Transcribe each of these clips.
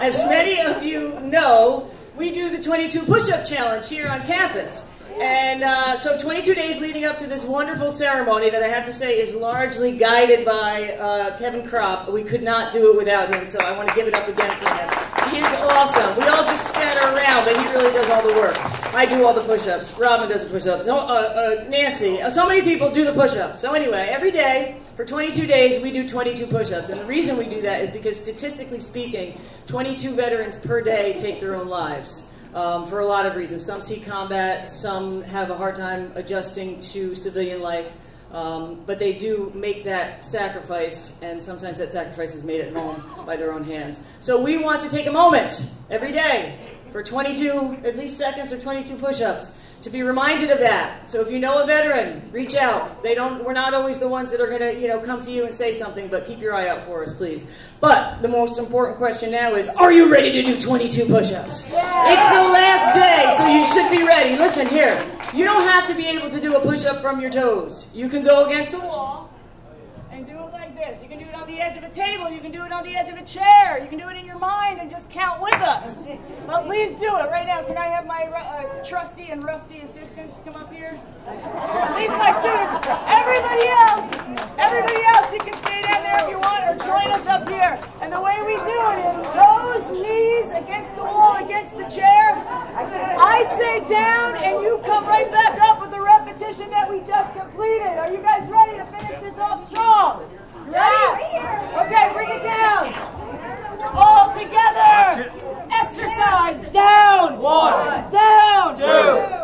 As many of you know, we do the 22 push-up challenge here on campus. And uh, so 22 days leading up to this wonderful ceremony that I have to say is largely guided by uh, Kevin Kropp. We could not do it without him, so I want to give it up again for him. He's awesome. We all just scatter around, but he really does all the work. I do all the push-ups. Robin does the push-ups. uh, uh, Nancy. So many people do the push-ups. So anyway, every day for 22 days we do 22 push-ups, and the reason we do that is because statistically speaking, 22 veterans per day take their own lives um, for a lot of reasons. Some see combat, some have a hard time adjusting to civilian life, um, but they do make that sacrifice, and sometimes that sacrifice is made at home by their own hands. So we want to take a moment every day for 22, at least seconds or 22 push-ups to be reminded of that. So if you know a veteran, reach out. They don't. We're not always the ones that are going to, you know, come to you and say something, but keep your eye out for us, please. But the most important question now is: Are you ready to do 22 push-ups? Yeah. It's the last day, so you should be ready. Listen here. You don't have to be able to do a push-up from your toes. You can go against the wall and do it like this. You can do it on the edge of a table. You can do it on the edge of a chair. You can do it in your mind and just count with us. Please do it right now. Can I have my uh, trusty and rusty assistants come up here? Are my students. Everybody else, everybody else, you can stay down there if you want or join us up here. And the way we do it is toes, knees against the wall, against the chair. I say down and you come right back up with the repetition that we just completed. Are you guys ready to finish this off strong? Ready? Okay, bring it down. All together. Exercise. Down. One. Down. Two.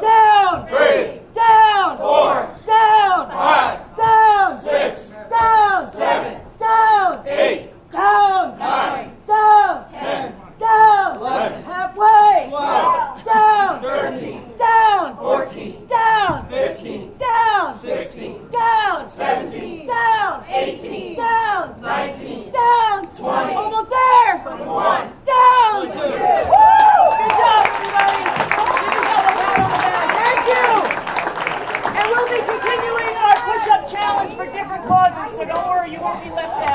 Down. Three. Down. Four. Down. Five. Down. Six. Down. Seven. Down. Eight. Down. Nine. Down. Ten. Down. Eleven. Halfway. Twelve. Down. Thirteen. Down. Fourteen. Down. Fifteen. Down. Sixteen. Down. Seventeen. Down. Eighteen. Down. Nineteen. Down. Twenty. Almost there. Twenty-one. Down. Twenty-two. Woo! Good job, everybody. Give yourself a pat on the back. Thank you. And we'll be continuing our push-up challenge for different causes, so don't worry, you won't be left out.